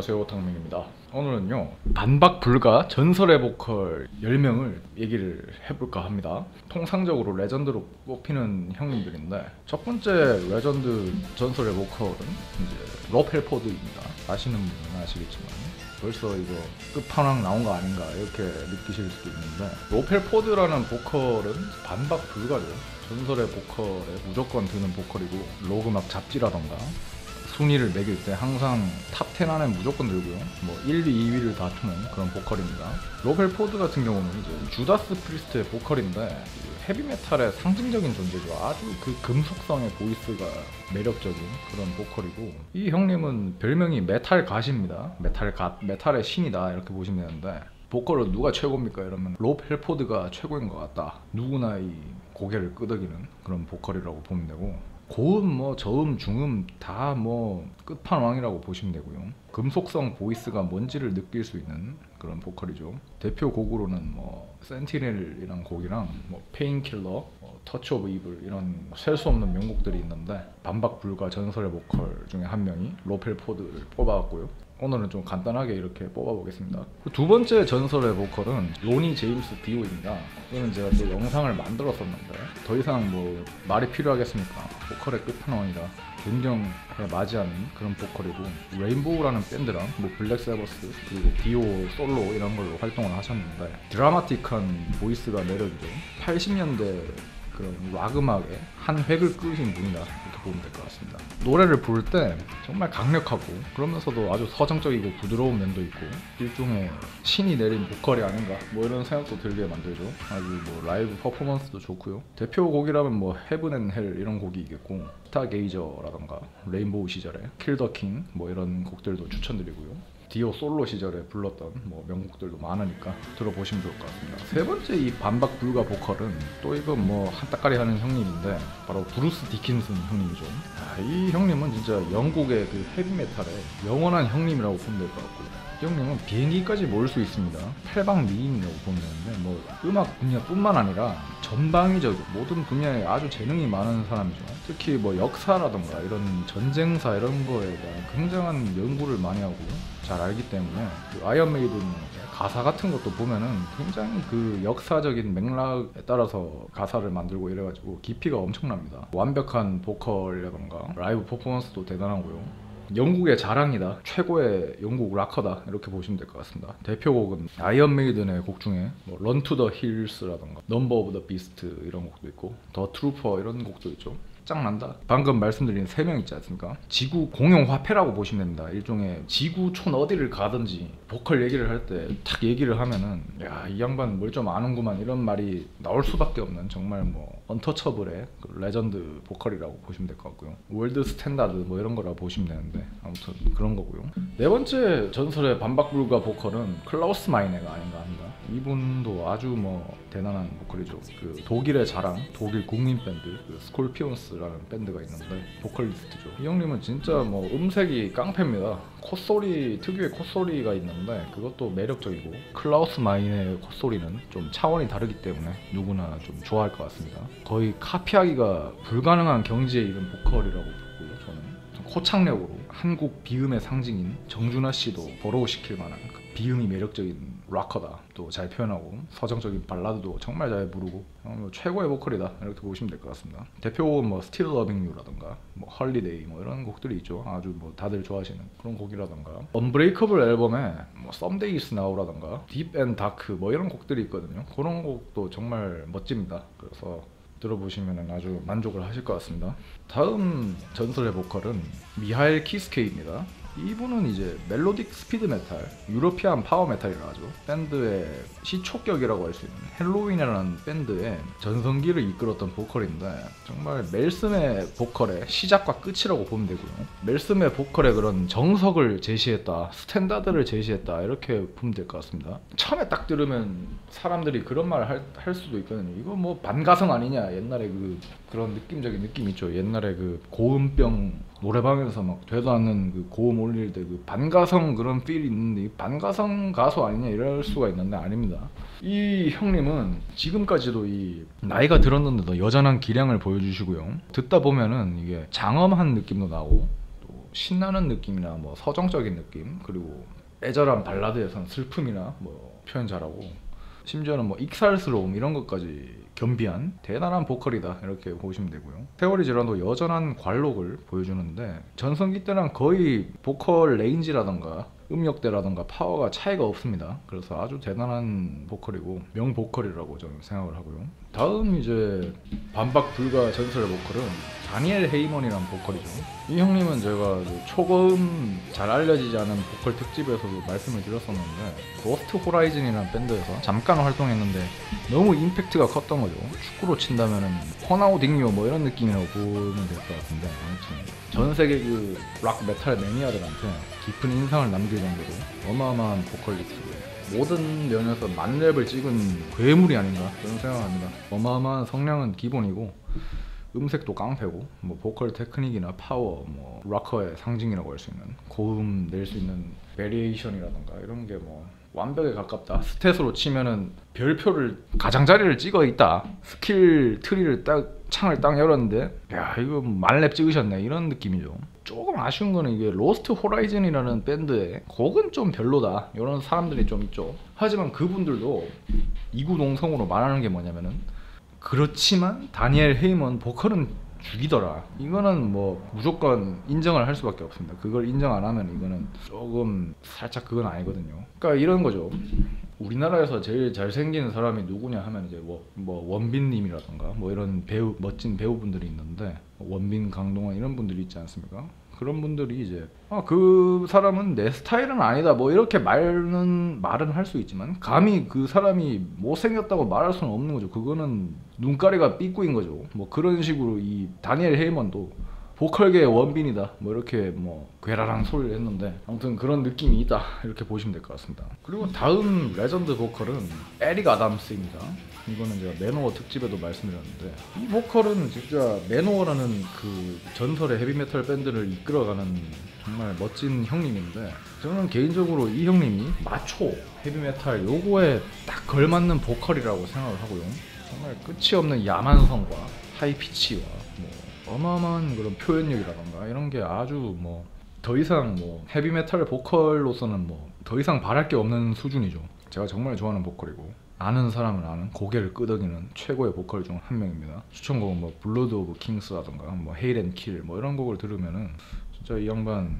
안녕하세요 당민입니다. 오늘은요 반박 불가 전설의 보컬 10명을 얘기를 해볼까 합니다. 통상적으로 레전드로 뽑히는 형님들인데 첫 번째 레전드 전설의 보컬은 이제 롭 핼포드입니다. 아시는 분은 아시겠지만 벌써 이거 끝판왕 나온 거 아닌가 이렇게 느끼실 수도 있는데 롭 핼포드라는 보컬은 반박 불가죠. 전설의 보컬에 무조건 드는 보컬이고 록 음악 잡지라던가 순위를 매길 때 항상 탑10 안에 무조건 들고요. 뭐 1, 2, 2위를 다투는 그런 보컬입니다. 롭 핼포드 같은 경우는 이제 주다스 프리스트의 보컬인데 헤비메탈의 상징적인 존재죠. 아주 그 금속성의 보이스가 매력적인 그런 보컬이고 이 형님은 별명이 Metal God입니다. Metal God, 메탈의 신이다 이렇게 보시면 되는데 보컬로 누가 최고입니까? 이러면 롭 핼포드가 최고인 것 같다. 누구나 이 고개를 끄덕이는 그런 보컬이라고 보면 되고 고음, 뭐 저음, 중음 다 뭐 끝판왕이라고 보시면 되고요. 금속성 보이스가 뭔지를 느낄 수 있는 그런 보컬이죠. 대표 곡으로는 뭐 Sentinel이란 곡이랑 뭐 Painkiller, 뭐 Touch of Evil 이런 셀 수 없는 명곡들이 있는데 반박 불가 전설의 보컬 중에 한 명이 롭 핼포드를 뽑아왔고요. 오늘은 좀 간단하게 이렇게 뽑아보겠습니다. 두 번째 전설의 보컬은 로니 제임스 디오입니다. 이거는 제가 또 영상을 만들었었는데 더 이상 뭐 말이 필요하겠습니까? 보컬의 끝판왕이다. 존경해 마지않는 그런 보컬이고 레인보우라는 밴드랑 뭐 블랙 사바스 그리고 디오 솔로 이런 걸로 활동을 하셨는데 드라마틱한 보이스가 매력이죠. 80년대 그런 락 음악에 한 획을 끄신 분이다 이렇게 보면 될 것 같습니다. 노래를 부를 때 정말 강력하고 그러면서도 아주 서정적이고 부드러운 면도 있고 일종의 신이 내린 보컬이 아닌가 뭐 이런 생각도 들게 만들죠. 아주 뭐 라이브 퍼포먼스도 좋고요. 대표 곡이라면 뭐 Heaven and Hell 이런 곡이 있겠고 Stargazer라던가 레인보우 시절에 Kill the King 뭐 이런 곡들도 추천드리고요. 디오 솔로 시절에 불렀던 뭐 명곡들도 많으니까 들어보시면 좋을 것 같습니다. 세 번째 이 반박 불가 보컬은 또 이건 뭐 한따까리 하는 형님인데 바로 브루스 디킨슨 형님이죠. 아, 이 형님은 진짜 영국의 그 헤비메탈의 영원한 형님이라고 보면 될 것 같고 이 형님은 비행기까지 몰 수 있습니다. 팔방 미인이라고 보면 되는데 뭐 음악 분야뿐만 아니라 전방위적 모든 분야에 아주 재능이 많은 사람이죠. 특히 뭐 역사라던가 이런 전쟁사 이런 거에 대한 굉장한 연구를 많이 하고 잘 알기 때문에 그 아이언 메이든 가사 같은 것도 보면은 굉장히 그 역사적인 맥락에 따라서 가사를 만들고 이래가지고 깊이가 엄청납니다. 완벽한 보컬이라던가 라이브 퍼포먼스도 대단하고요. 영국의 자랑이다. 최고의 영국 락커다. 이렇게 보시면 될 것 같습니다. 대표곡은 아이언 메이든의 곡 중에 뭐 Run to the Hills라던가 Number of the Beast 이런 곡도 있고 The Trooper 이런 곡도 있죠. 짱난다. 방금 말씀드린 세 명 있지 않습니까? 지구 공용 화폐라고 보시면 됩니다. 일종의 지구촌 어디를 가든지 보컬 얘기를 할 때 탁 얘기를 하면은 야 이 양반 뭘 좀 아는구만 이런 말이 나올 수밖에 없는 정말 뭐 untouchable의 그 레전드 보컬이라고 보시면 될 것 같고요. world standard 뭐 이런 거라고 보시면 되는데 아무튼 그런 거고요. 네 번째 전설의 반박불가 보컬은 클라우스 마이네가 아닌가 합니다. 이분도 아주 뭐 대단한 보컬이죠. 그 독일의 자랑, 독일 국민 밴드 그 스콜피온스라는 밴드가 있는데 보컬리스트죠. 이 형님은 진짜 뭐 음색이 깡패입니다. 콧소리 특유의 콧소리가 있는데 그것도 매력적이고 클라우스 마이네의 콧소리는 좀 차원이 다르기 때문에 누구나 좀 좋아할 것 같습니다. 거의 카피하기가 불가능한 경지에 이른 보컬이라고 보고요. 저는 코창력으로 한국 비음의 상징인 정준하 씨도 burrow시킬 만한 그 비음이 매력적인 락커다. 또 잘 표현하고 서정적인 발라드도 정말 잘 부르고 어, 뭐 최고의 보컬이다 이렇게 보시면 될 것 같습니다. 대표곡은 뭐 Still Loving You라던가 뭐 Holiday 뭐 이런 곡들이 있죠. 아주 뭐 다들 좋아하시는 그런 곡이라던가 Unbreakable 앨범에 뭐 Someday Is Now라던가 Deep and Dark 뭐 이런 곡들이 있거든요. 그런 곡도 정말 멋집니다. 그래서 들어보시면 아주 만족을 하실 것 같습니다. 다음 전설의 보컬은 미하엘 키스케입니다. 이분은 이제 melodic speed metal, European power metal이라 하죠. 밴드의 시초격이라고 할 수 있는 헬로윈이라는 밴드의 전성기를 이끌었던 보컬인데 정말 멜스메 보컬의 시작과 끝이라고 보면 되고요. 멜스메 보컬의 그런 정석을 제시했다, standard를 제시했다 이렇게 보면 될 것 같습니다. 처음에 딱 들으면 사람들이 그런 말을 할, 할 수도 있거든요. 이거 뭐 반가성 아니냐 옛날에 그 그런 느낌적인 느낌 있죠. 옛날에 그 고음병 노래방에서 막 되도 않는 그 고음 올릴 때 그 반가성 그런 feel이 있는데 이 반가성 가수 아니냐 이럴 수가 있는데 아닙니다. 이 형님은 지금까지도 이 나이가 들었는데도 여전한 기량을 보여주시고요. 듣다 보면은 이게 장엄한 느낌도 나고 또 신나는 느낌이나 뭐 서정적인 느낌 그리고 애절한 발라드에선 슬픔이나 뭐 표현 잘하고 심지어는 뭐 익살스러움 이런 것까지 겸비한 대단한 보컬이다 이렇게 보시면 되고요. 세월이 지나도 여전한 관록을 보여주는데 전성기 때랑 거의 보컬 range라던가 음역대라던가 파워가 차이가 없습니다. 그래서 아주 대단한 보컬이고 명 보컬이라고 저는 생각을 하고요. 다음 이제 반박 불가 전설의 보컬은 다니엘 헤이먼이라는 보컬이죠. 이 형님은 제가 그 초고음 잘 알려지지 않은 보컬 특집에서도 말씀을 드렸었는데 로스트 호라이즌이라는 밴드에서 잠깐 활동했는데 너무 임팩트가 컸던 거죠. 축구로 친다면은 호나우딩요 뭐 이런 느낌이라고 보면 될 것 같은데 아무튼 전 세계 그 락 메탈 매니아들한테 깊은 인상을 남길 정도로 어마어마한 보컬리스트고요. 모든 면에서 만렙을 찍은 괴물이 아닌가 저는 생각합니다. 어마어마한 성량은 기본이고 음색도 깡패고 뭐 보컬 테크닉이나 파워 뭐 락커의 상징이라고 할 수 있는 고음 낼 수 있는 variation이라던가 이런 게 뭐 완벽에 가깝다. stat으로 치면은 별표를 가장자리를 찍어 있다. skill tree를 딱 창을 딱 열었는데 야 이거 만렙 찍으셨네. 이런 느낌이죠 조금 아쉬운 거는 이게 로스트 호라이즌이라는 밴드의 곡은 좀 별로다 이런 사람들이 좀 있죠 하지만 그분들도 이구동성으로 말하는 게 뭐냐면은 그렇지만 다니엘 헤이먼 보컬은 죽이더라. 이거는 뭐 무조건 인정을 할 수밖에 없습니다. 그걸 인정 안 하면 이거는 조금 살짝 그건 아니거든요. 그러니까 이런 거죠. 우리나라에서 제일 잘생긴 사람이 누구냐 하면 이제 뭐, 뭐 원빈님이라던가 뭐 이런 배우 멋진 배우분들이 있는데 원빈, 강동원 이런 분들이 있지 않습니까? 그런 분들이 이제 아 그 사람은 내 스타일은 아니다 뭐 이렇게 말은 말은 할 수 있지만 감히 그 사람이 못생겼다고 말할 수는 없는 거죠 그거는 눈가리가 삐꾸인 거죠 뭐 그런 식으로 이 다니엘 헤이먼도 보컬계의 원빈이다. 뭐 이렇게 뭐 괴랄한 소리를 했는데 아무튼 그런 느낌이 있다. 이렇게 보시면 될 것 같습니다. 그리고 다음 레전드 보컬은 에릭 아담스입니다. 이거는 제가 매너워 특집에도 말씀드렸는데 이 보컬은 진짜 매너워라는 그 전설의 헤비메탈 밴드를 이끌어가는 정말 멋진 형님인데 저는 개인적으로 이 형님이 마초 헤비메탈 요거에 딱 걸맞는 보컬이라고 생각을 하고요. 정말 끝이 없는 야만성과 high pitch와 뭐 어마어마한 그런 표현력이라던가 이런 게 아주 뭐 더 이상 뭐 헤비메탈 보컬로서는 뭐 더 이상 바랄 게 없는 수준이죠 제가 정말 좋아하는 보컬이고 아는 사람은 아는 고개를 끄덕이는 최고의 보컬 중 한 명입니다. 추천곡은 뭐 Blood of Kings라던가 뭐 Hail and Kill 뭐 이런 곡을 들으면은 진짜 이 양반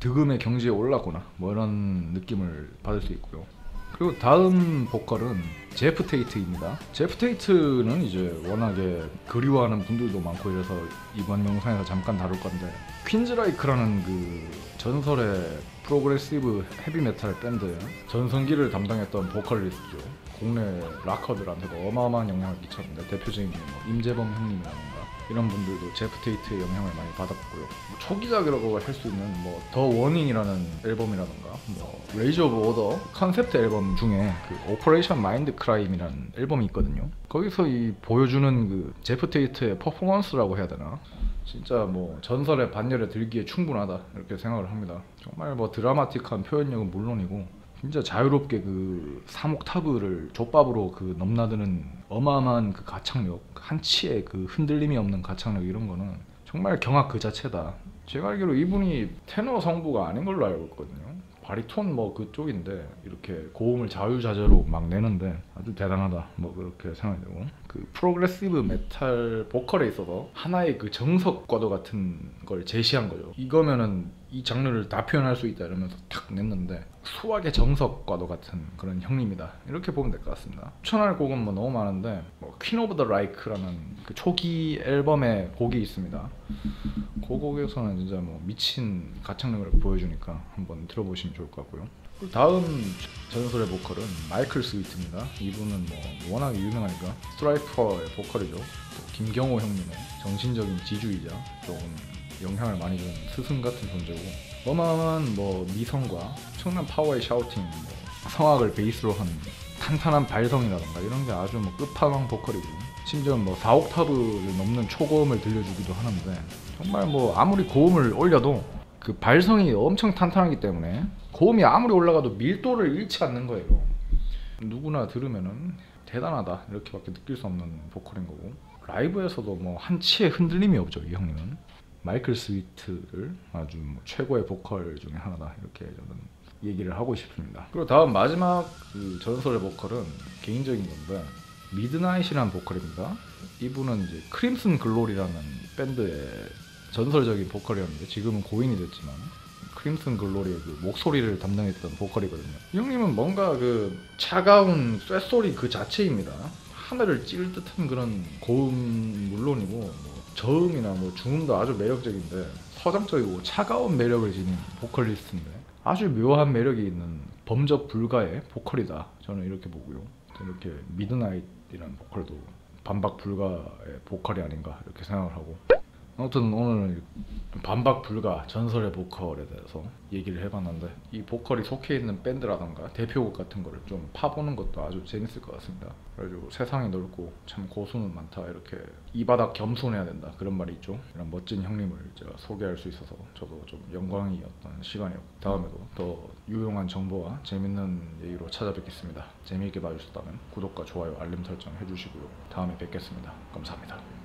득음의 경지에 올랐구나 뭐 이런 느낌을 받을 수 있고요. 그리고 다음 보컬은 제프 테이트입니다. 제프 테이트는 이제 워낙에 그리워하는 분들도 많고 이래서 이번 영상에서 잠깐 다룰 건데 Queensrÿche라는 그 전설의 프로그레시브 헤비메탈 밴드의 전성기를 담당했던 보컬리스트죠. 국내 락커들한테도 어마어마한 영향을 끼쳤는데 대표적인 게 뭐 임재범 형님이라던가 이런 분들도 제프 테이트의 영향을 많이 받았고요. 뭐 초기작이라고 할 수 있는 뭐 The Warning이라는 앨범이라던가 뭐 Rage for Order 컨셉트 앨범 중에 그 Operation: Mindcrime이라는 앨범이 있거든요. 거기서 이 보여주는 그 제프 테이트의 퍼포먼스라고 해야 되나? 진짜 뭐 전설의 반열에 들기에 충분하다 이렇게 생각을 합니다. 정말 뭐 드라마틱한 표현력은 물론이고 진짜 자유롭게 그 3옥타브를 좆밥으로 그 넘나드는 어마어마한 그 가창력 한 치의 그 흔들림이 없는 가창력 이런 거는 정말 경악 그 자체다. 제가 알기로 이분이 테너 성부가 아닌 걸로 알고 있거든요. 바리톤 뭐 그쪽인데 이렇게 고음을 자유자재로 막 내는데 아주 대단하다. 뭐 그렇게 생각이 되고. 그 프로그레시브 메탈 보컬에 있어서 하나의 그 정석과도 같은 걸 제시한 거죠. 이거면은 이 장르를 다 표현할 수 있다 이러면서 탁 냈는데 수학의 정석과도 같은 그런 형님이다. 이렇게 보면 될 것 같습니다. 추천할 곡은 뭐 너무 많은데 뭐 Queen of the Reich라는 그 초기 앨범에 곡이 있습니다. 그 곡에서는 진짜 뭐 미친 가창력을 보여주니까 한번 들어보시면 좋을 것 같고요. 다음 전설의 보컬은 마이클 스위트입니다. 이분은 뭐 워낙에 유명하니까 스트라이퍼의 보컬이죠. 또 김경호 형님의 정신적인 지주이자 조금 영향을 많이 주는 스승 같은 존재고 어마어마한 뭐 미성과 엄청난 파워의 샤우팅, 뭐 성악을 베이스로 하는 탄탄한 발성이라던가 이런 게 아주 뭐 끝판왕 보컬이고 심지어 뭐 4옥타브를 넘는 초고음을 들려주기도 하는데 정말 뭐 아무리 고음을 올려도 그 발성이 엄청 탄탄하기 때문에 고음이 아무리 올라가도 밀도를 잃지 않는 거예요. 누구나 들으면은 대단하다 이렇게밖에 느낄 수 없는 보컬인 거고 라이브에서도 뭐 한치의 흔들림이 없죠 이 형님은 마이클 스위트를 아주 뭐 최고의 보컬 중에 하나다 이렇게 저는 얘기를 하고 싶습니다. 그리고 다음 마지막 그 전설의 보컬은 개인적인 건데 Midnight이라는 보컬입니다. 이분은 이제 Crimson Glory라는 밴드의 전설적인 보컬이었는데 지금은 고인이 됐지만 Crimson Glory의 그 목소리를 담당했던 보컬이거든요. 이 형님은 뭔가 그 차가운 쇳소리 그 자체입니다. 하늘을 찌를 듯한 그런 고음 물론이고 뭐 저음이나 뭐 중음도 아주 매력적인데 서정적이고 차가운 매력을 지닌 보컬리스트인데 아주 묘한 매력이 있는 범접 불가의 보컬이다. 저는 이렇게 보고요. 이렇게 Midnight이라는 보컬도 반박 불가의 보컬이 아닌가 이렇게 생각을 하고 아무튼 오늘 반박 불가 전설의 보컬에 대해서 얘기를 해봤는데 이 보컬이 속해 있는 밴드라던가 대표곡 같은 거를 좀 파보는 것도 아주 재밌을 것 같습니다. 그래가지고 세상이 넓고 참 고수는 많다 이렇게 이 바닥 겸손해야 된다 그런 말이 있죠. 이런 멋진 형님을 제가 소개할 수 있어서 저도 좀 영광이었던 시간이었고 다음에도 더 유용한 정보와 재밌는 얘기로 찾아뵙겠습니다. 재미있게 봐주셨다면 구독과 좋아요 알림 설정 해주시고요. 다음에 뵙겠습니다. 감사합니다.